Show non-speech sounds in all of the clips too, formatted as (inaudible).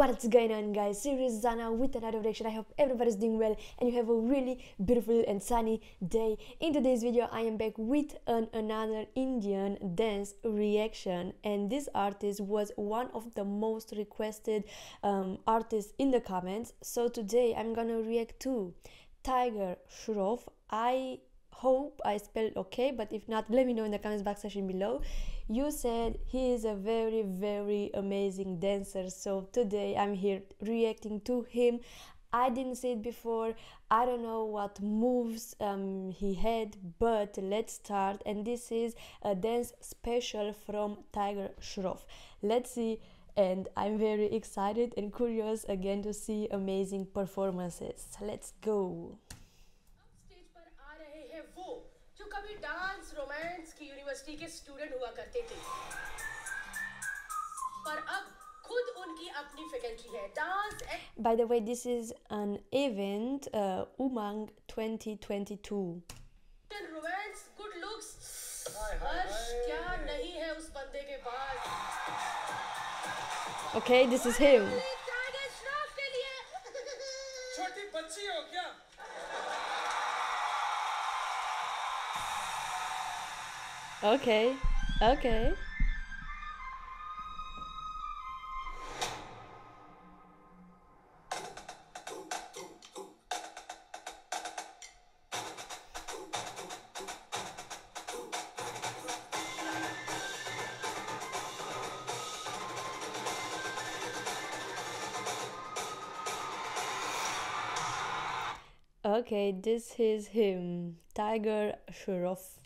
What's going on guys? Serious Zana with another reaction. I hope everybody's doing well and you have a really beautiful and sunny day. In today's video I am back with an another Indian dance reaction and this artist was one of the most requested um, artists in the comments. So today I'm gonna react to Tiger Shroff. I hope I spelled okay, but if not, let me know in the comments box section below. You said he is a very, very amazing dancer, so today I'm here reacting to him. I didn't see it before. I don't know what moves um, he had, but let's start. And this is a dance special from Tiger Shroff. Let's see. And I'm very excited and curious again to see amazing performances. Let's go. भी dance romance की university के student हुआ करते थे पर अब By the way, this is an event, uh, Umang 2022. Romance, good looks. Okay, this is him. Okay, okay. Okay, this is him, Tiger Shroff.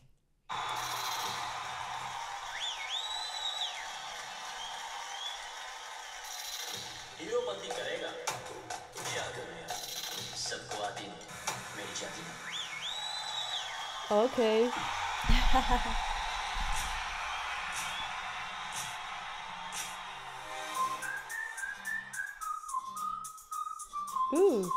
okay. (laughs) Ooh.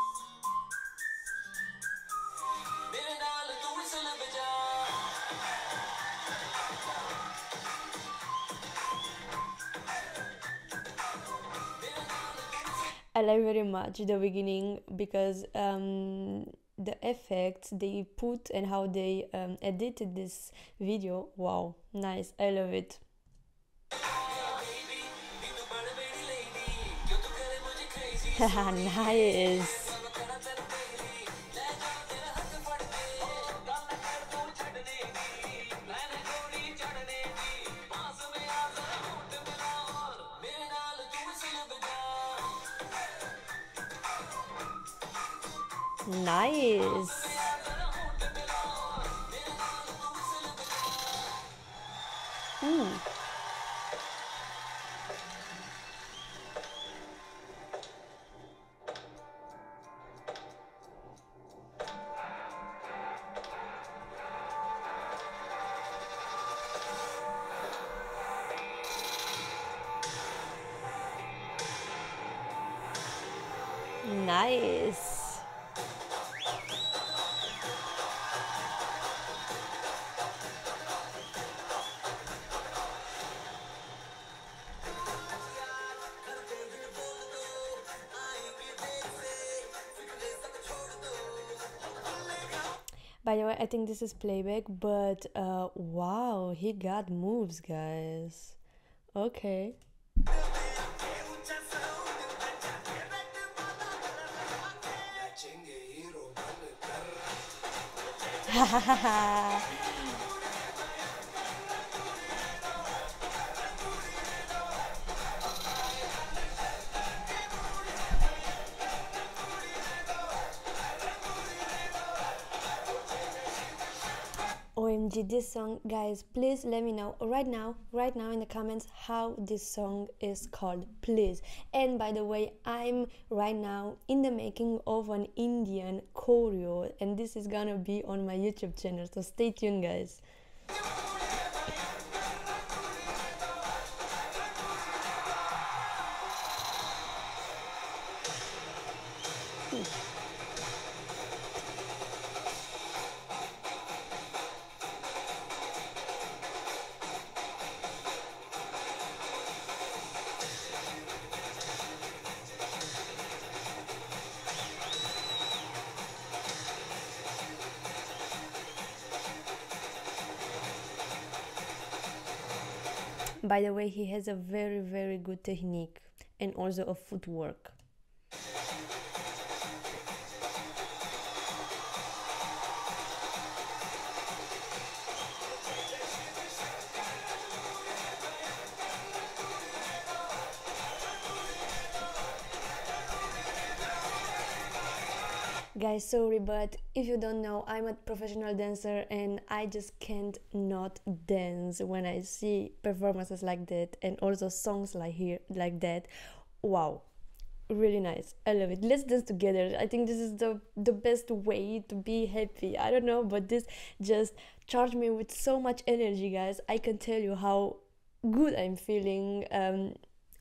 I like very much the beginning because um, the effects they put and how they um, edited this video. Wow, nice! I love it. (laughs) nice. Nice. Ooh. Nice. By the way, I think this is playback, but uh, wow, he got moves, guys. Okay. (laughs) OMG, this song, guys, please let me know right now, right now in the comments how this song is called, please. And by the way, I'm right now in the making of an Indian choreo, and this is gonna be on my YouTube channel, so stay tuned, guys. By the way, he has a very, very good technique and also a footwork. Guys sorry but if you don't know i'm a professional dancer and i just can't not dance when i see performances like that and also songs like here like that. Wow. Really nice. I love it. Let's dance together. I think this is the the best way to be happy. I don't know but this just charged me with so much energy guys. I can tell you how good i'm feeling um,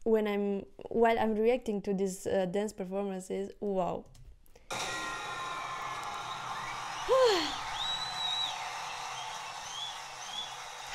when i'm while i'm reacting to these uh, dance performances. Wow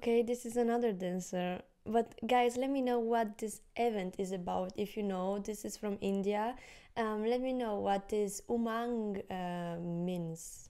Okay, this is another dancer. But guys, let me know what this event is about. If you know, this is from India. Um, let me know what this Umang uh, means.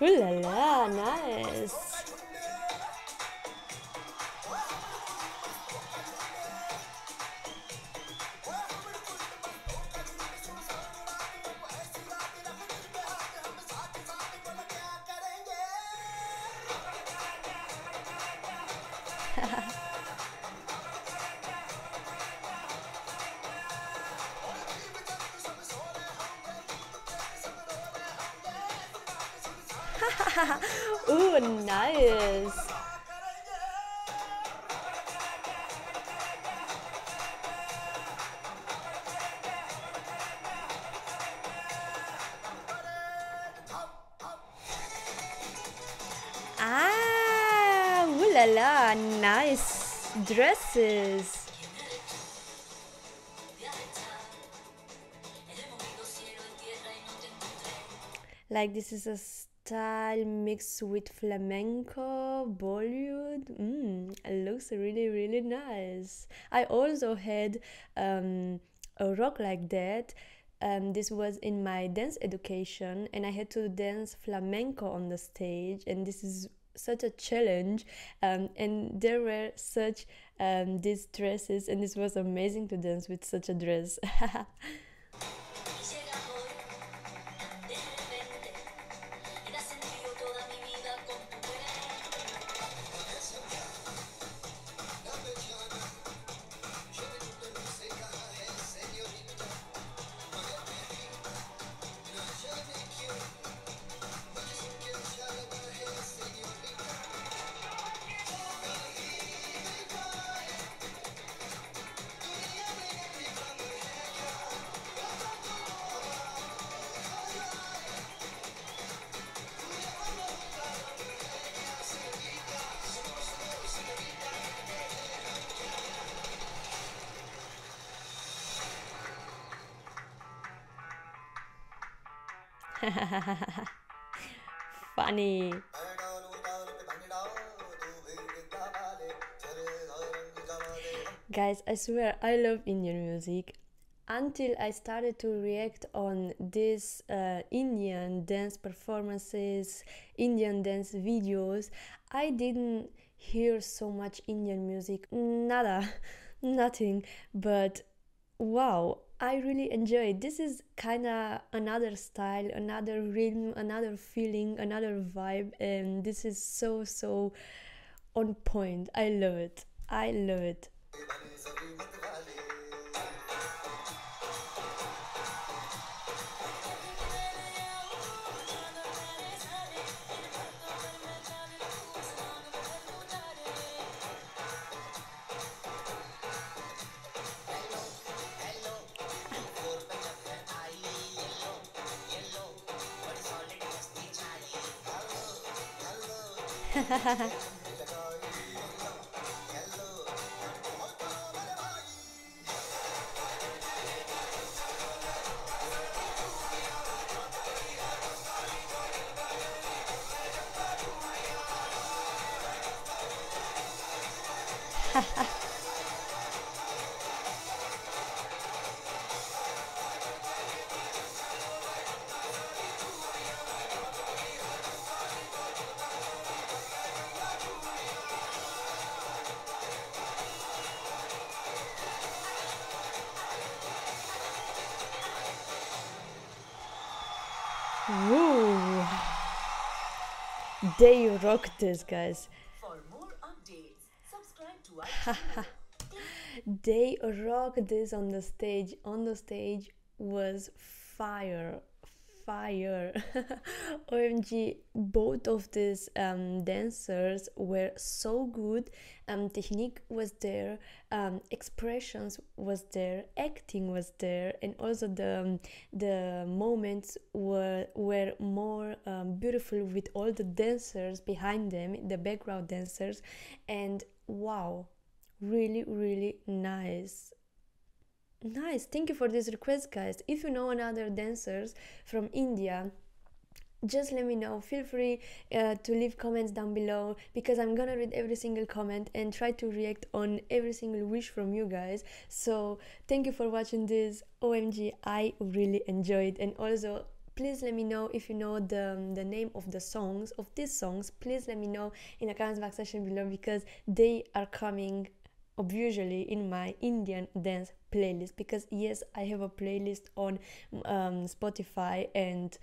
Ooh la la, nice. Ooh, nice. Ah, ooh la la, nice dresses. Like this is a style mixed with flamenco, Bollywood. Mm, it looks really, really nice. I also had um, a rock like that. Um, this was in my dance education, and I had to dance flamenco on the stage, and this is such a challenge. Um, and there were such um, these dresses, and this was amazing to dance with such a dress. (laughs) (laughs) Funny. Guys, I swear I love Indian music. Until I started to react on these uh, Indian dance performances, Indian dance videos, I didn't hear so much Indian music. Nada, (laughs) nothing. But wow, I really enjoy it. This is kind of another style, another rhythm, another feeling, another vibe, and this is so so on point. I love it. I love it. Woo! (laughs) (laughs) They rock this, guys. For more updates, subscribe to. They (laughs) rock this on the stage. On the stage was fire, fire. (laughs) OMG, both of these um, dancers were so good. Um, technique was there, um, expressions was there, acting was there, and also the um, the moments were were more um, beautiful with all the dancers behind them, the background dancers, and wow, really really nice nice thank you for this request guys. If you know another dancers from india just let me know. Feel free uh, to leave comments down below because i'm gonna read every single comment and try to react on every single wish from you guys. So thank you for watching this. Omg i really enjoyed. And also please let me know if you know the, um, the name of the songs of these songs. Please let me know in the comments box section below because they are coming obviously in my indian dance playlist because yes i have a playlist on um, spotify and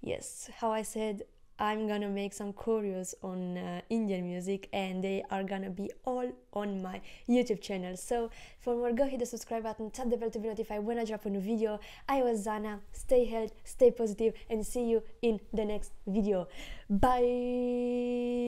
yes how i said i'm gonna make some choreos on uh, indian music and they are gonna be all on my youtube channel. So for more go hit the subscribe button tap the bell to be notified when i drop a new video. I was zana. Stay healthy stay positive and see you in the next video. Bye